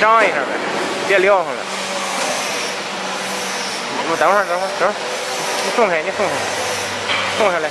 张一下呗，别撂上了。你等会儿，等会儿，等会儿，你松开，你松开，松下来。